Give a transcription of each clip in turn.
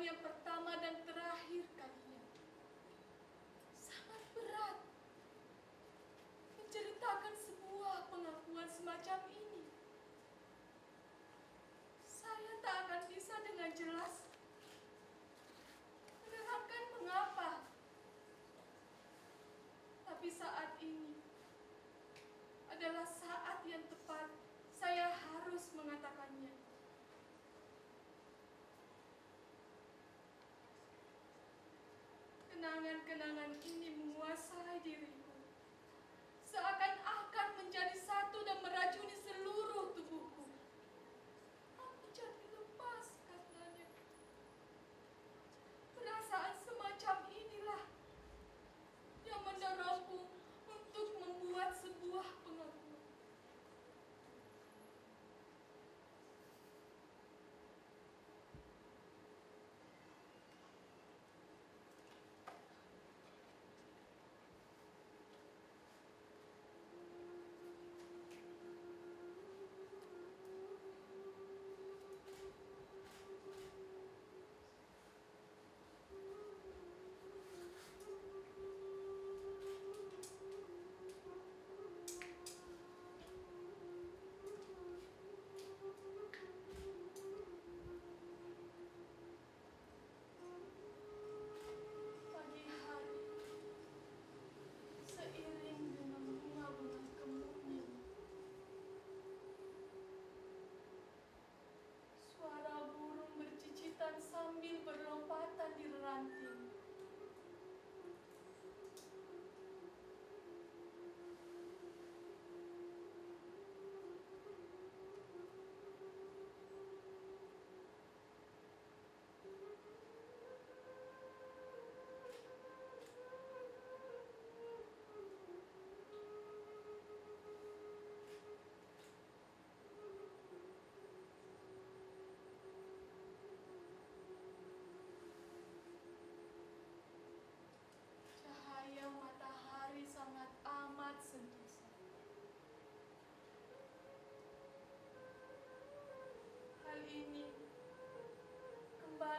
Yang pertama dan terakhir kalinya. Sangat berat menceritakan sebuah pengakuan semacam ini. Saya tak akan bisa dengan jelas menerangkan mengapa. Tapi saat ini adalah saat yang tepat saya harus mengatakannya. dearie.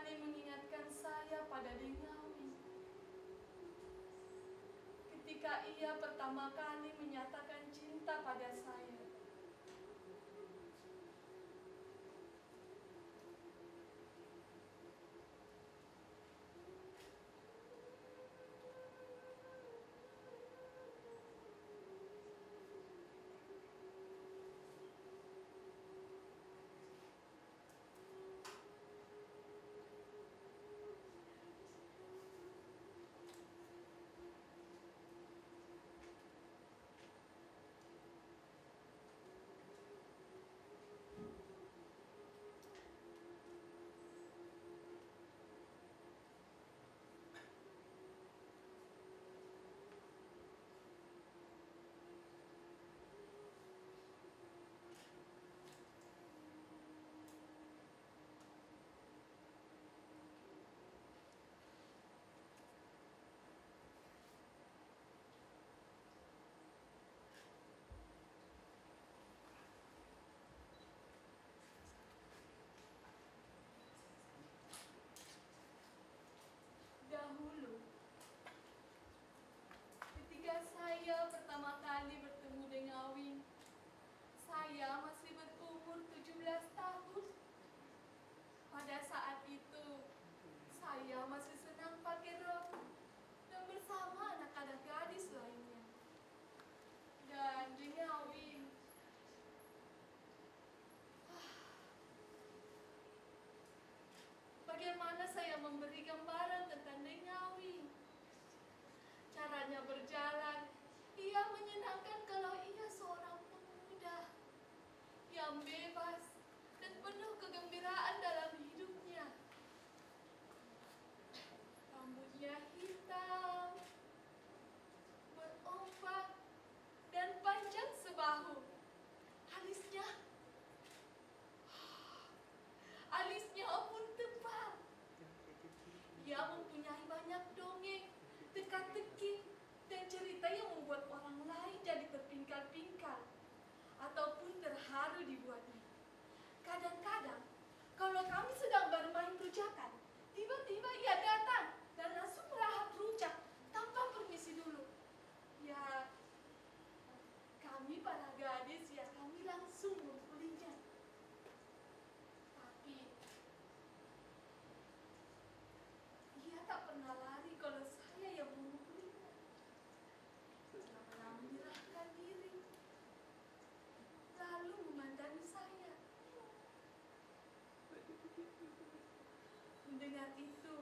Kembali mengingatkan saya pada Dengawi. Ketika ia pertama kali menyatakan cinta pada saya. Dahulu, ketika saya pertama kali bertemu dengan Awin, saya masih berumur 17 tahun. Pada saat itu, saya masih senang pakai rok dan bersama anak-anak gadis lainnya. Dan dengan Awin, Bagaimana saya memberi gambaran tentang Dengawi? Caranya berjalan, ia menyenangkan kalau ia seorang pemuda yang bebas dan penuh kegembiraan dalam hidupnya. Rambutnya hitam, berombak, dan panjang sebahu. Alisnya Alisnya pun tebal. Ia mempunyai banyak dongeng, teka-teki, dan cerita kami para gadis ya kami langsung memukulinya. Tapi dia tak pernah lari kalau saya yang memukulinya. Dia malah menyerahkan diri. Lalu memandangi saya. Mendengar itu,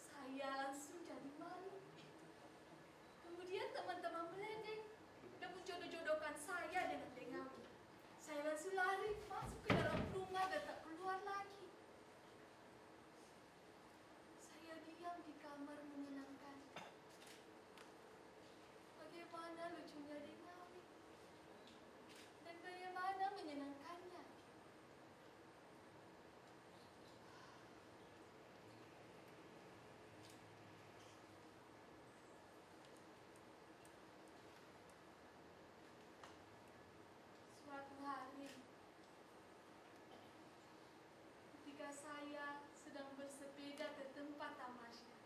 saya langsung jadi malu. Kemudian teman-teman meledek dan menjodoh-jodohkan saya dengan Dengawi. Saya langsung lari masuk ke dalam rumah dan tak keluar lagi. Saya diam di kamar menyenangkan. Bagaimana lucunya Dengawi dan bagaimana menyenangkannya. Suatu hari, ketika saya sedang bersepeda ke tempat tamasya,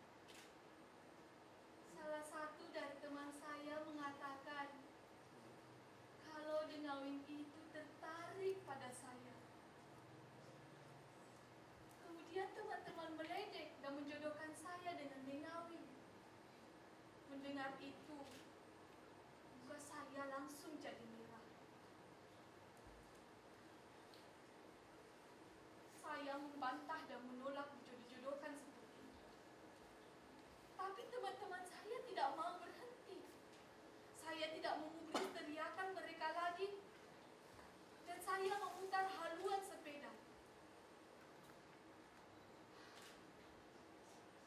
salah satu dari teman saya mengatakan kalau Dengawin itu tertarik pada saya. Kemudian teman-teman meledek dan menjodohkan saya dengan Dengawin. Mendengar itu, muka saya langsung jadi merah. Saya membantah dan menolak dijodoh-jodohkan seperti itu. Tapi teman-teman saya tidak mau berhenti. Saya tidak memubris teriakan mereka lagi. Dan saya memutar haluan sepeda.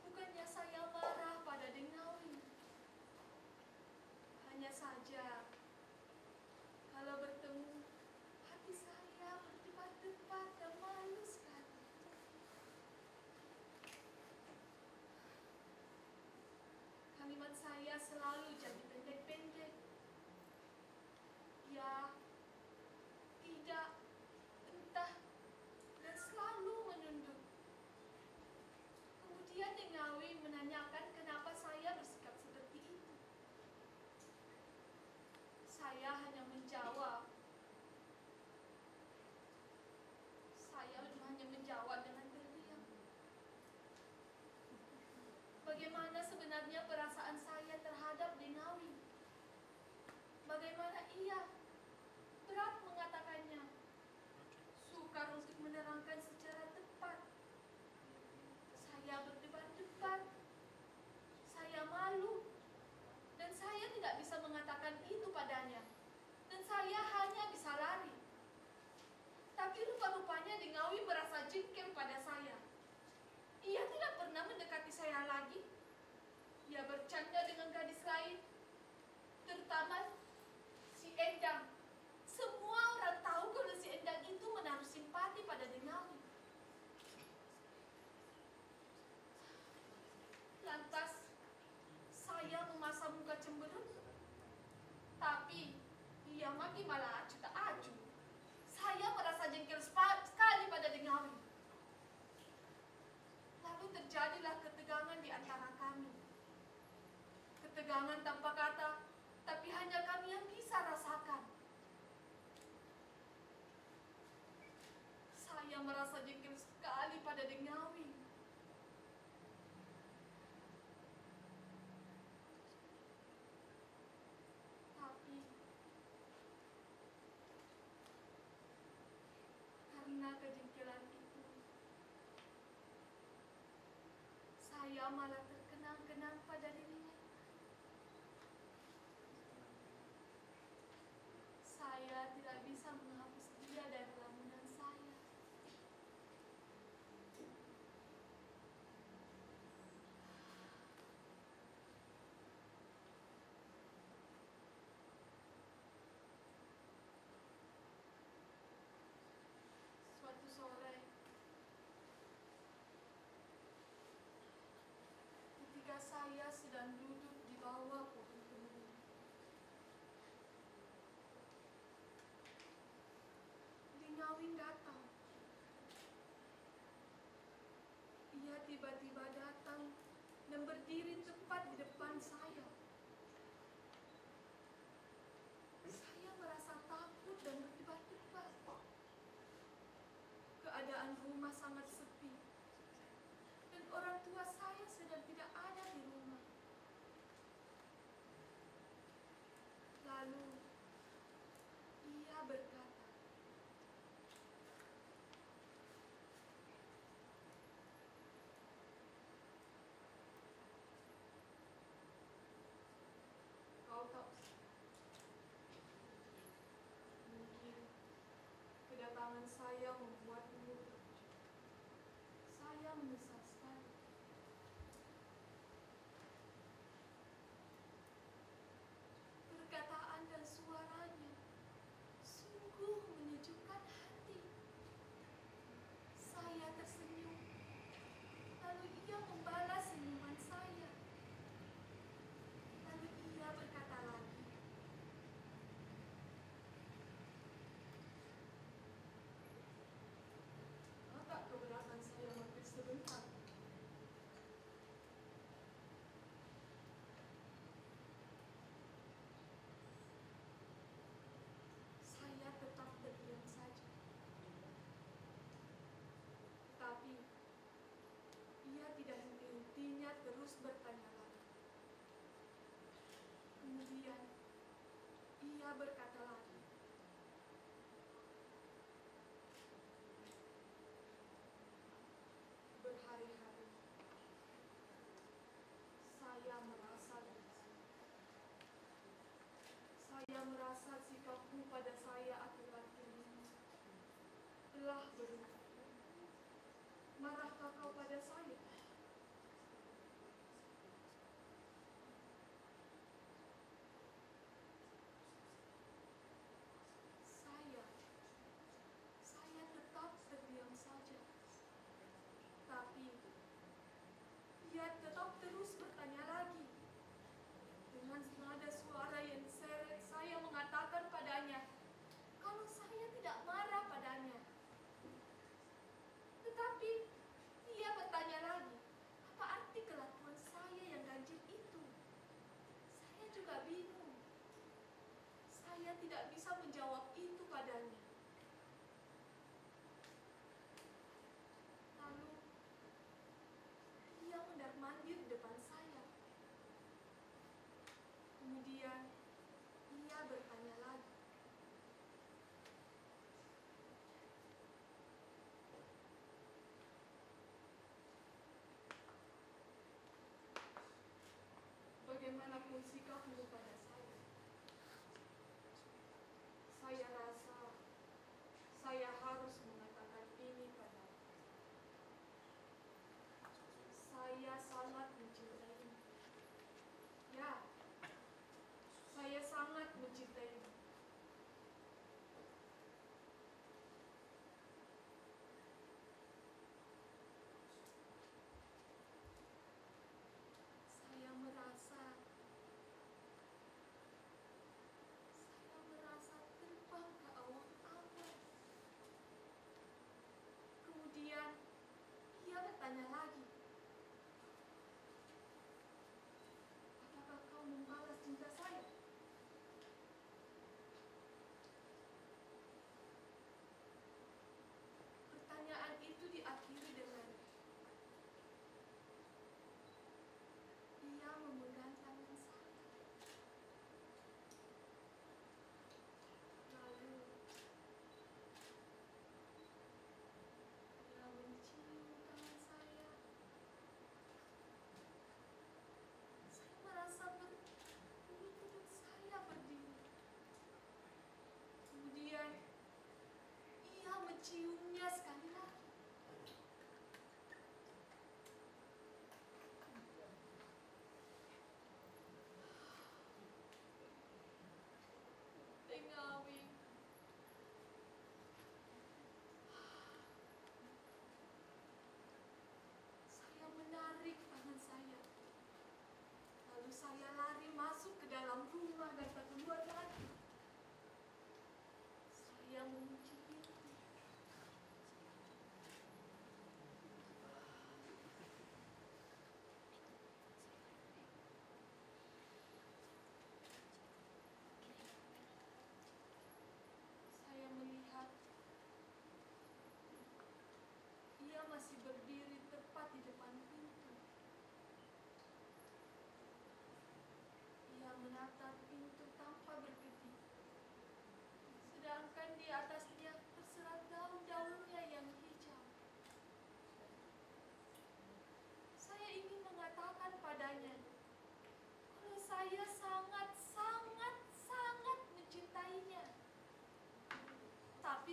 Bukannya saya marah pada Dengawi. Hanya saja, kalau bertemu, hati saya berdebar-debar dan malu sekali. Kalimat saya selalu jadi pendek-pendek. Ya, tidak, entah, dan selalu menunduk. Kemudian Dengawi menanyakan kenapa saya bersikap seperti itu. Saya hanya menjawab. Saya hanya menjawab dengan terdiam. Bagaimana sebenarnya perasaan saya terhadap Dengawi? Bagaimana ia berat mengatakannya? Sukar untuk menerangkan secara tepat. Saya berdebar-debar. Saya malu. Dan saya tidak bisa mengatakan itu padanya. Dan saya hanya bisa lari. Tapi rupa-rupanya Dengawi merasa jengkel pada saya. Ia tidak pernah mendekati saya lagi. Ia bercanda dengan gadis lain. Terutama si Endang. Semua orang tahu kalau si Endang itu menaruh simpati pada Dengawi. Lantas saya memasang muka cemberut. Tapi ia makin malah acu tak acu. Saya merasa jengkel spa- sekali pada Dengawi. Lalu terjadilah ketegangan di antara kami. Ketegangan tanpa kata, tapi hanya kami yang bisa rasakan. Saya merasa jengkel sekali pada Dengawi. Tapi karena kejengkelan itu, saya malah Summer terus bertanya lagi. Kemudian, ia berkata lagi, Berhari-hari, saya merasa. Saya merasa sikapmu pada saya akhir-akhir ini telah berubah. Música Flupa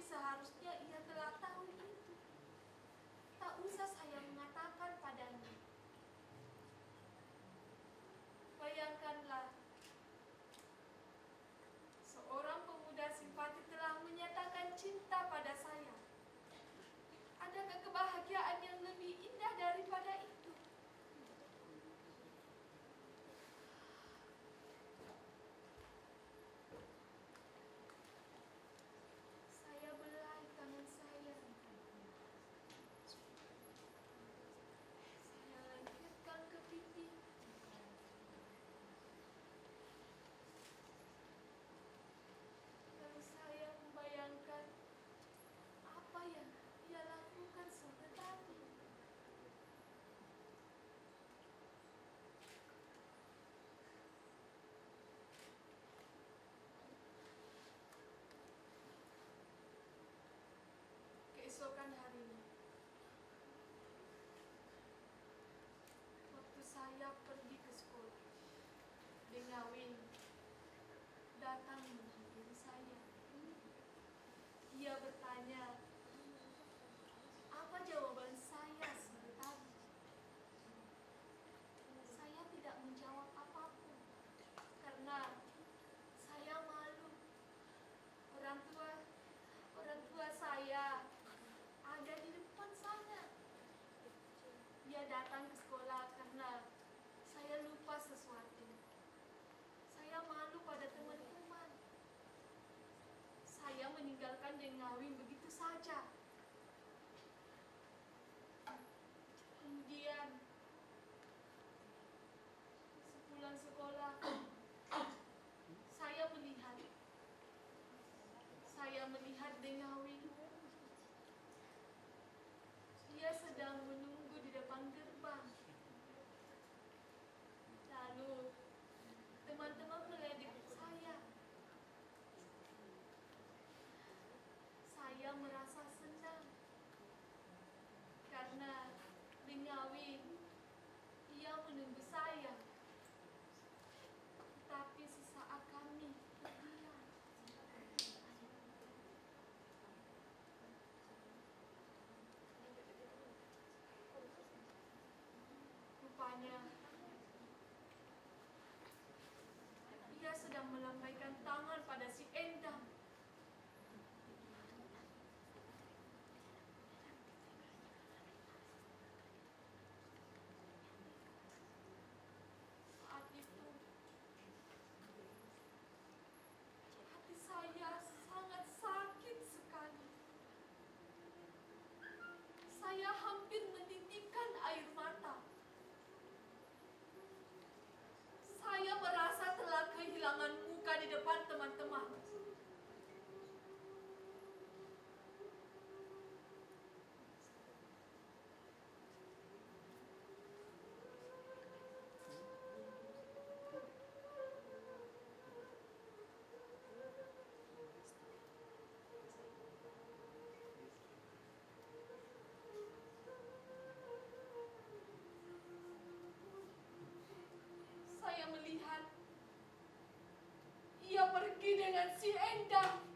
seharusnya ia telah tahu itu. Tak usah saya mengatakan Yeah. dengan si Endang.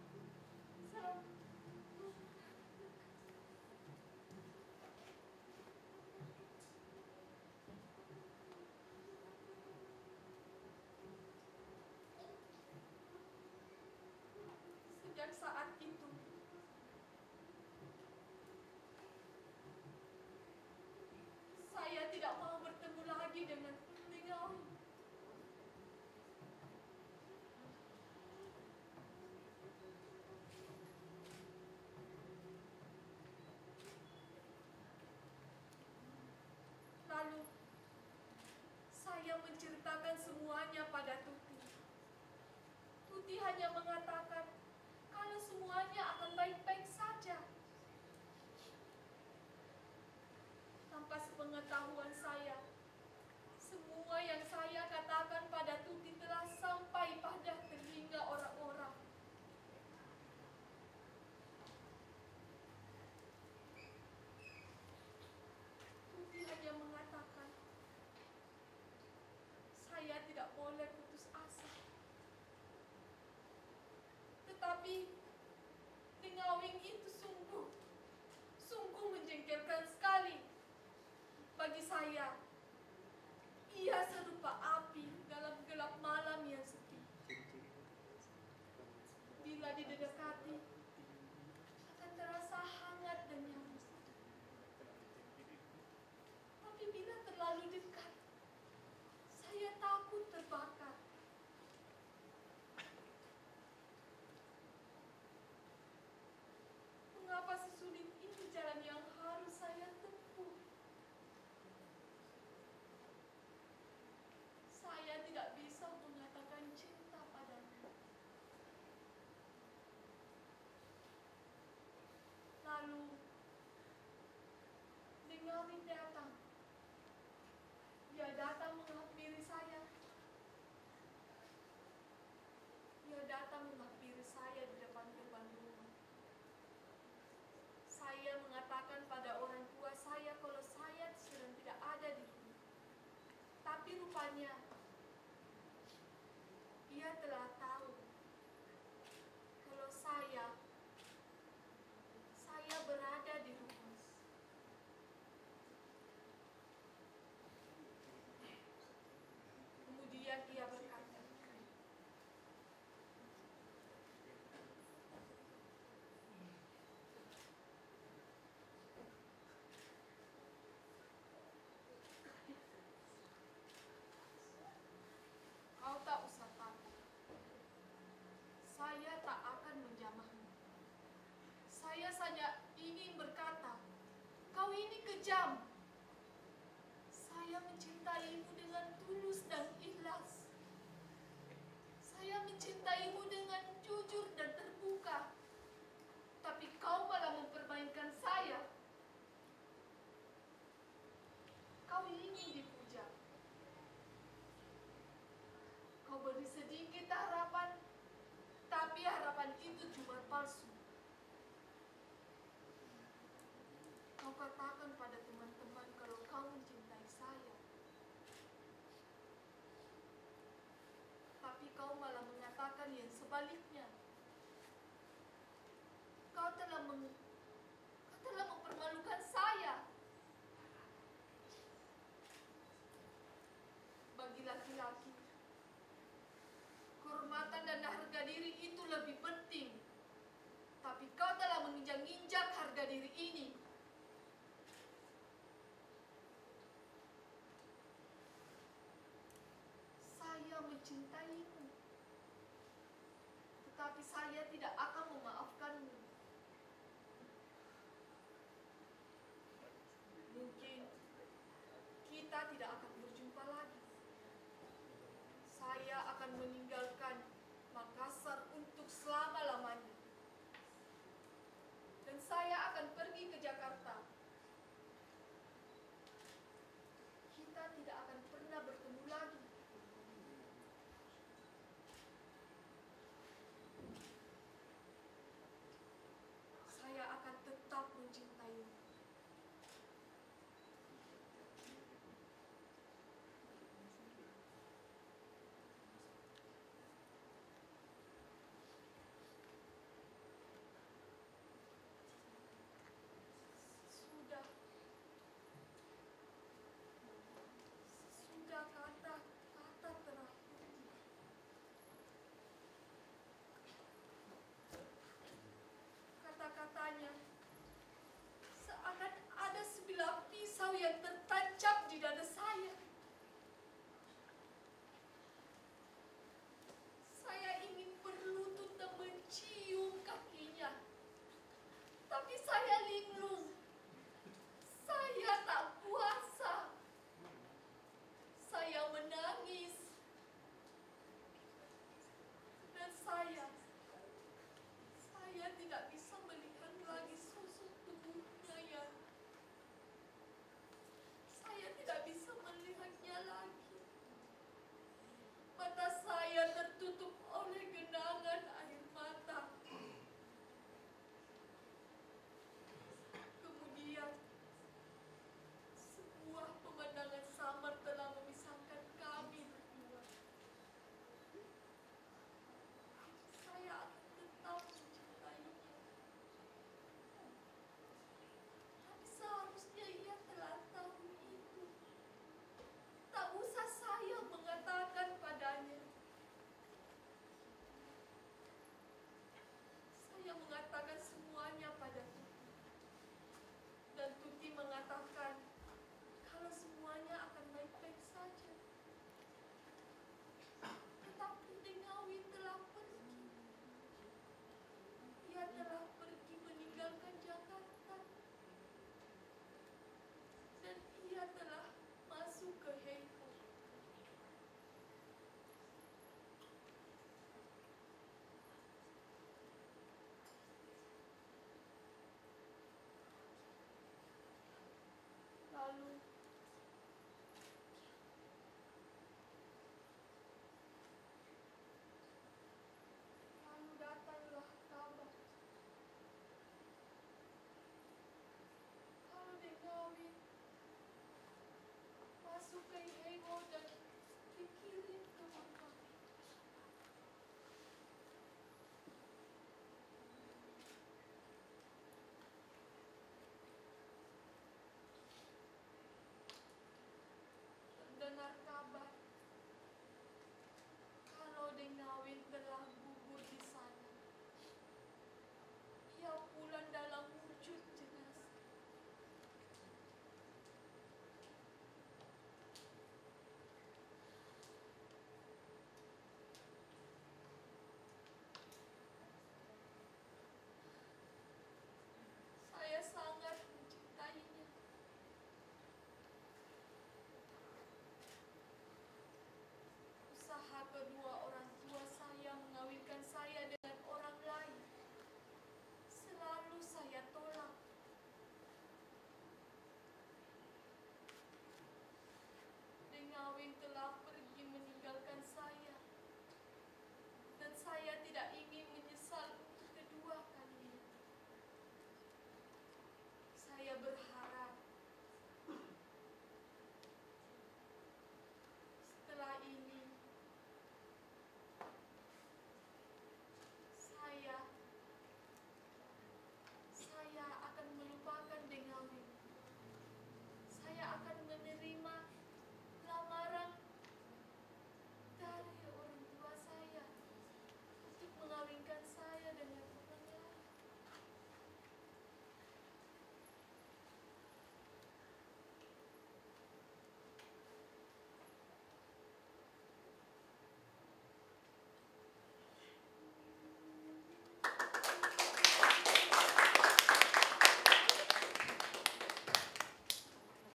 menyerahkan semuanya pada Tuti. Tuti hanya mengatakan kalau semuanya akan baik-baik saja. Tanpa sepengetahuan Iya. Ia serupa api dalam gelap malam yang sepi. Bila didekati, Ia telah kejam. Saya mencintaimu dengan tulus dan ikhlas. Saya mencintaimu dengan jujur dan terbuka. Tapi kau malah mempermainkan saya. Kau ingin dipuja. Kau beri sedikit harapan, tapi harapan itu cuma palsu. katakan pada teman-teman kalau kau mencintai saya. Tapi kau malah mengatakan yang sebaliknya. kita tidak akan يا برهان